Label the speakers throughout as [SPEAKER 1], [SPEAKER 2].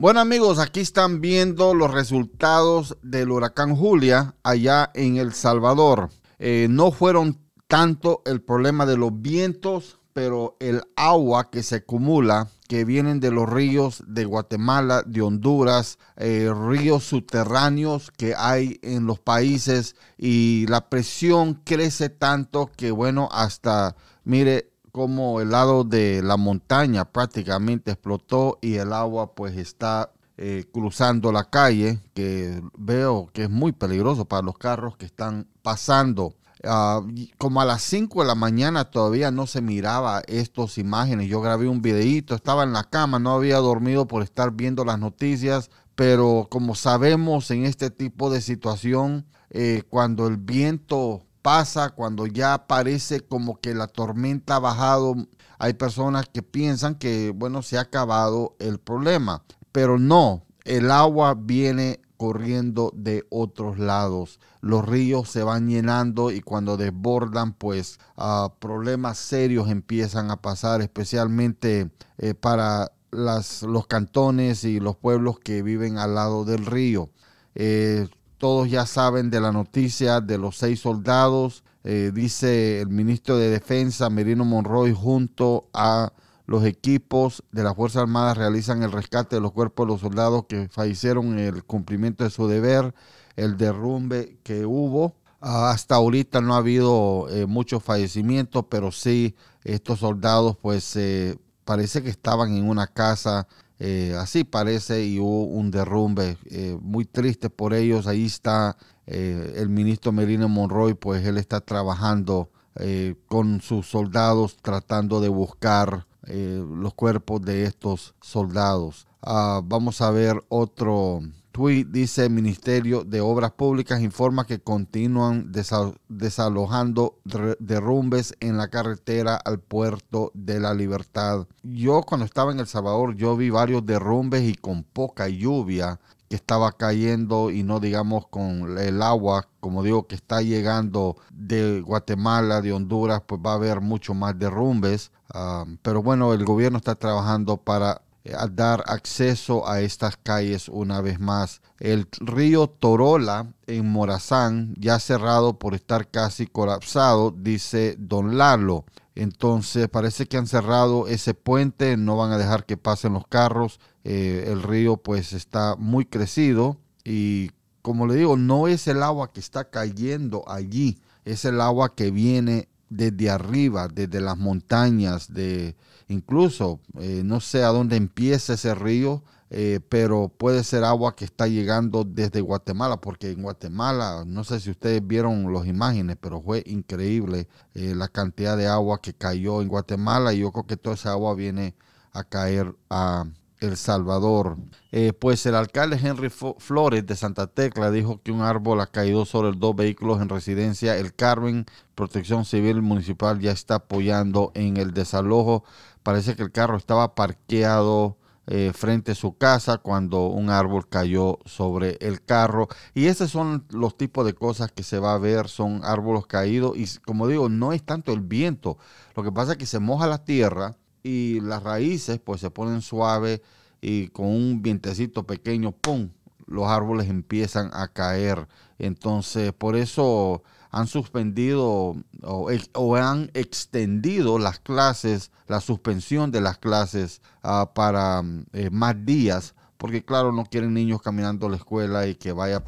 [SPEAKER 1] Bueno amigos, aquí están viendo los resultados del huracán Julia allá en El Salvador. Eh, no fueron tanto el problema de los vientos, pero el agua que se acumula, que vienen de los ríos de Guatemala, de Honduras, eh, ríos subterráneos que hay en los países y la presión crece tanto que bueno, hasta, mire, como el lado de la montaña prácticamente explotó y el agua pues está eh, cruzando la calle, que veo que es muy peligroso para los carros que están pasando. Ah, como a las 5 de la mañana todavía no se miraba estas imágenes. Yo grabé un videito, estaba en la cama, no había dormido por estar viendo las noticias, pero como sabemos en este tipo de situación, eh, cuando el viento pasa cuando ya parece como que la tormenta ha bajado. Hay personas que piensan que, bueno, se ha acabado el problema, pero no, el agua viene corriendo de otros lados. Los ríos se van llenando y cuando desbordan, pues ah, problemas serios empiezan a pasar, especialmente eh, para las, los cantones y los pueblos que viven al lado del río. Eh, todos ya saben de la noticia de los seis soldados. Eh, dice el ministro de Defensa, Merino Monroy, junto a los equipos de las Fuerzas Armadas realizan el rescate de los cuerpos de los soldados que fallecieron en el cumplimiento de su deber, el derrumbe que hubo. Ah, hasta ahorita no ha habido eh, muchos fallecimientos, pero sí estos soldados pues eh, parece que estaban en una casa eh, así parece y hubo un derrumbe eh, muy triste por ellos. Ahí está eh, el ministro Merino Monroy, pues él está trabajando con sus soldados tratando de buscar los cuerpos de estos soldados. Ah, vamos a ver otro tweet. Dice el Ministerio de Obras Públicas informa que continúan desalojando derrumbes en la carretera al puerto de la Libertad. Yo cuando estaba en El Salvador, yo vi varios derrumbes y con poca lluvia que estaba cayendo y no digamos con el agua, como digo, que está llegando de Guatemala, de Honduras, pues va a haber mucho más derrumbes. Ah, pero bueno, el gobierno está trabajando para a dar acceso a estas calles una vez más. El río Torola en Morazán, ya cerrado por estar casi colapsado, dice Don Lalo. Entonces parece que han cerrado ese puente, no van a dejar que pasen los carros. Eh, el río pues está muy crecido y como le digo, no es el agua que está cayendo allí, es el agua que viene desde arriba, desde las montañas, de incluso eh, no sé a dónde empieza ese río, eh, pero puede ser agua que está llegando desde Guatemala, porque en Guatemala, no sé si ustedes vieron las imágenes, pero fue increíble eh, la cantidad de agua que cayó en Guatemala y yo creo que toda esa agua viene a caer a el Salvador. Pues el alcalde Henry Flores de Santa Tecla dijo que un árbol ha caído sobre dos vehículos en residencia. El Carmen, Protección Civil Municipal, ya está apoyando en el desalojo. Parece que el carro estaba parqueado eh, frente a su casa cuando un árbol cayó sobre el carro. Y esos son los tipos de cosas que se va a ver, son árboles caídos. Y como digo, no es tanto el viento. Lo que pasa es que se moja la tierra y las raíces pues se ponen suaves y con un vientecito pequeño, ¡pum! los árboles empiezan a caer. Entonces, por eso han suspendido o, han extendido las clases, la suspensión de las clases ah, para eh, más días, porque claro, no quieren niños caminando a la escuela y que vaya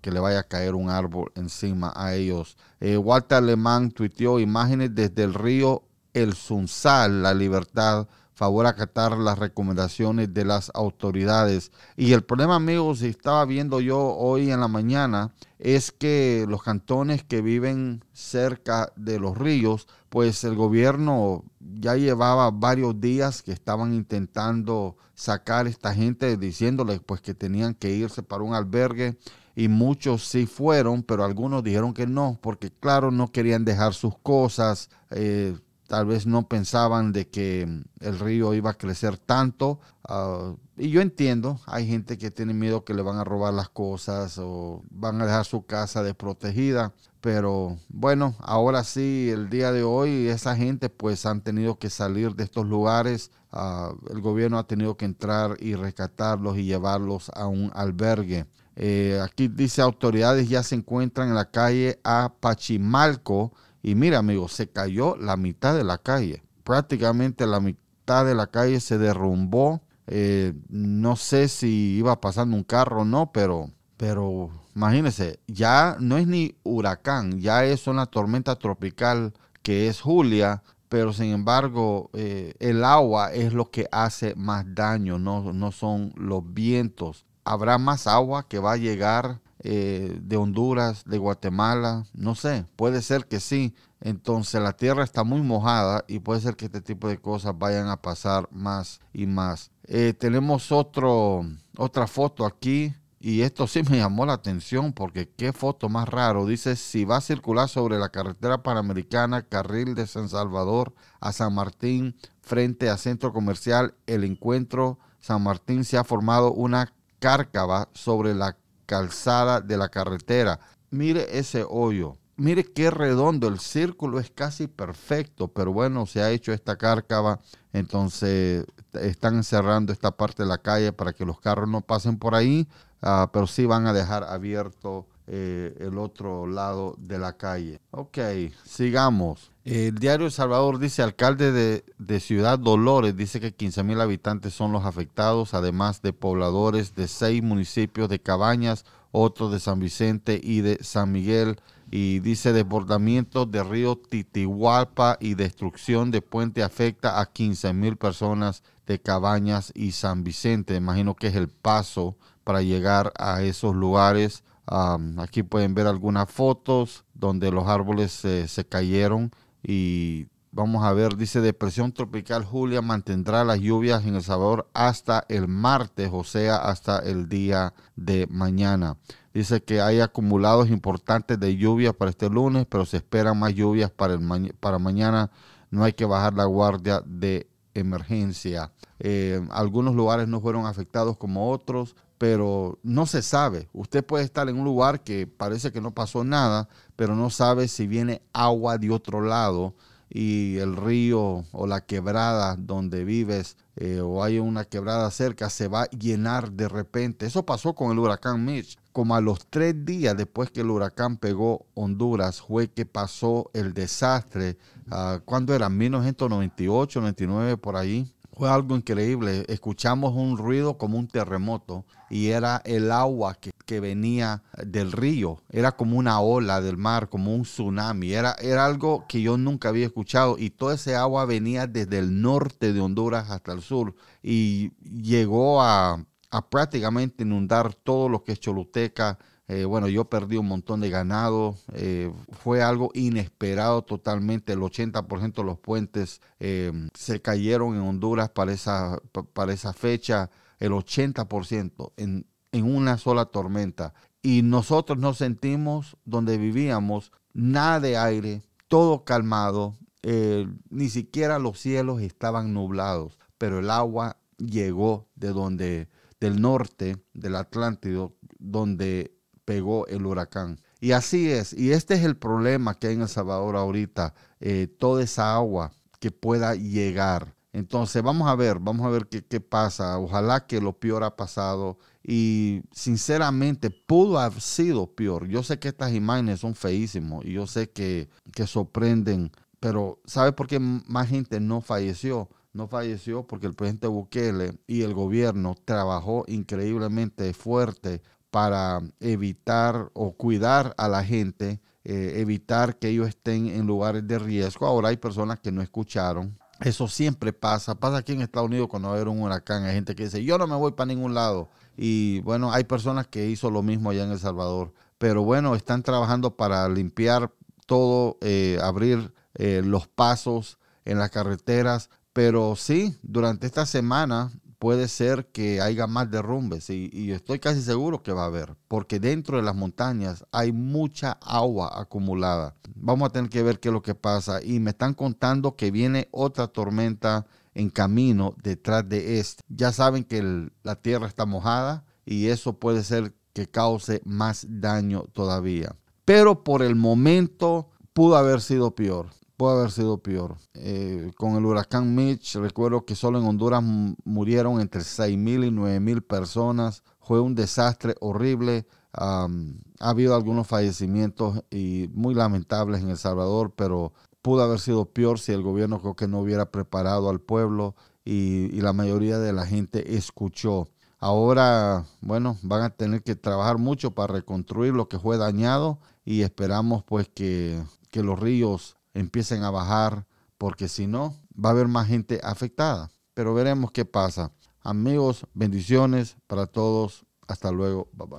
[SPEAKER 1] que le vaya a caer un árbol encima a ellos. Eh, Walter Alemán tuiteó imágenes desde el río el Sunsal, la libertad, favor acatar las recomendaciones de las autoridades. Y el problema, amigos, estaba viendo yo hoy en la mañana, es que los cantones que viven cerca de los ríos, pues el gobierno ya llevaba varios días que estaban intentando sacar a esta gente, diciéndoles pues que tenían que irse para un albergue y muchos sí fueron, pero algunos dijeron que no, porque claro, no querían dejar sus cosas, eh, tal vez no pensaban de que el río iba a crecer tanto. Ah, y yo entiendo, hay gente que tiene miedo que le van a robar las cosas o van a dejar su casa desprotegida. Pero bueno, ahora sí, el día de hoy esa gente pues han tenido que salir de estos lugares. Ah, el gobierno ha tenido que entrar y rescatarlos y llevarlos a un albergue. Eh, aquí dice autoridades ya se encuentran en la calle Apachimalco y mira amigos, se cayó la mitad de la calle. Prácticamente la mitad de la calle se derrumbó. Eh, no sé si iba pasando un carro o no, pero, pero imagínense, ya no es ni huracán, ya es una tormenta tropical que es Julia, pero sin embargo eh, el agua es lo que hace más daño, no, no son los vientos habrá más agua que va a llegar eh, de Honduras, de Guatemala, no sé, puede ser que sí. Entonces la tierra está muy mojada y puede ser que este tipo de cosas vayan a pasar más y más. Eh, tenemos otro, otra foto aquí y esto sí me llamó la atención porque qué foto más raro. Dice, si va a circular sobre la carretera panamericana, carril de San Salvador a San Martín, frente a Centro Comercial El Encuentro, San Martín se ha formado una cárcava sobre la calzada de la carretera. Mire ese hoyo. Mire qué redondo, el círculo es casi perfecto, pero bueno, se ha hecho esta cárcava, entonces están cerrando esta parte de la calle para que los carros no pasen por ahí, ah, pero sí van a dejar abierto eh, el otro lado de la calle. Ok, sigamos. El diario El Salvador dice, alcalde de, Ciudad Dolores, dice que 15 mil habitantes son los afectados, además de pobladores de seis municipios de Cabañas, otro de San Vicente y de San Miguel. Y dice desbordamiento de río Titihualpa y destrucción de puente afecta a 15 mil personas de Cabañas y San Vicente. Imagino que es el paso para llegar a esos lugares aquí pueden ver algunas fotos donde los árboles se cayeron y vamos a ver, dice depresión tropical Julia mantendrá las lluvias en El Salvador hasta el martes, o sea, hasta el día de mañana. Dice que hay acumulados importantes de lluvia para este lunes, pero se esperan más lluvias para mañana. No hay que bajar la guardia de emergencia. Eh, algunos lugares no fueron afectados como otros pero no se sabe. Usted puede estar en un lugar que parece que no pasó nada, pero no sabe si viene agua de otro lado y el río o la quebrada donde vives eh, o hay una quebrada cerca se va a llenar de repente. Eso pasó con el huracán Mitch. Como a los tres días después que el huracán pegó Honduras fue que pasó el desastre. Uh, ¿Cuándo era? 1998, 99 por ahí fue algo increíble. Escuchamos un ruido como un terremoto y era el agua que, venía del río. Era como una ola del mar, como un tsunami. Era, era algo que yo nunca había escuchado y toda ese agua venía desde el norte de Honduras hasta el sur y llegó a, a prácticamente inundar todo lo que es Choluteca, eh, bueno, yo perdí un montón de ganado. Eh, fue algo inesperado totalmente. El 80% de los puentes eh, se cayeron en Honduras para esa, para esa fecha. El 80% en, en una sola tormenta. Y nosotros nos sentimos donde vivíamos nada de aire, todo calmado. ni siquiera los cielos estaban nublados, pero el agua llegó de donde, del norte del Atlántico, donde pegó el huracán. Y así es, y este es el problema que hay en El Salvador ahorita, eh, toda esa agua que pueda llegar. Entonces vamos a ver, vamos a ver qué, qué, pasa. Ojalá que lo peor ha pasado y sinceramente pudo haber sido peor. Yo sé que estas imágenes son feísimas y yo sé que, que sorprenden, pero ¿sabe por qué más gente no falleció? No falleció porque el presidente Bukele y el gobierno trabajó increíblemente fuerte para evitar o cuidar a la gente, eh, evitar que ellos estén en lugares de riesgo. Ahora hay personas que no escucharon. Eso siempre pasa. Pasa aquí en Estados Unidos cuando hay un huracán. Hay gente que dice, yo no me voy para ningún lado. Y bueno, hay personas que hizo lo mismo allá en El Salvador. Pero bueno, están trabajando para limpiar todo, eh, abrir eh, los pasos en las carreteras. Pero sí, durante esta semana puede ser que haya más derrumbes y, estoy casi seguro que va a haber, porque dentro de las montañas hay mucha agua acumulada. Vamos a tener que ver qué es lo que pasa y me están contando que viene otra tormenta en camino detrás de este. Ya saben que la tierra está mojada y eso puede ser que cause más daño todavía. Pero por el momento pudo haber sido peor. Pudo haber sido peor. Eh, con el huracán Mitch, recuerdo que solo en Honduras murieron entre 6.000 y 9.000 personas. Fue un desastre horrible. ha habido algunos fallecimientos y muy lamentables en El Salvador, pero pudo haber sido peor si el gobierno creo que no hubiera preparado al pueblo y, y la mayoría de la gente escuchó. Ahora, bueno, van a tener que trabajar mucho para reconstruir lo que fue dañado y esperamos pues que, que los ríos empiecen a bajar porque si no, va a haber más gente afectada. Pero veremos qué pasa. Amigos, bendiciones para todos. Hasta luego. Bye bye.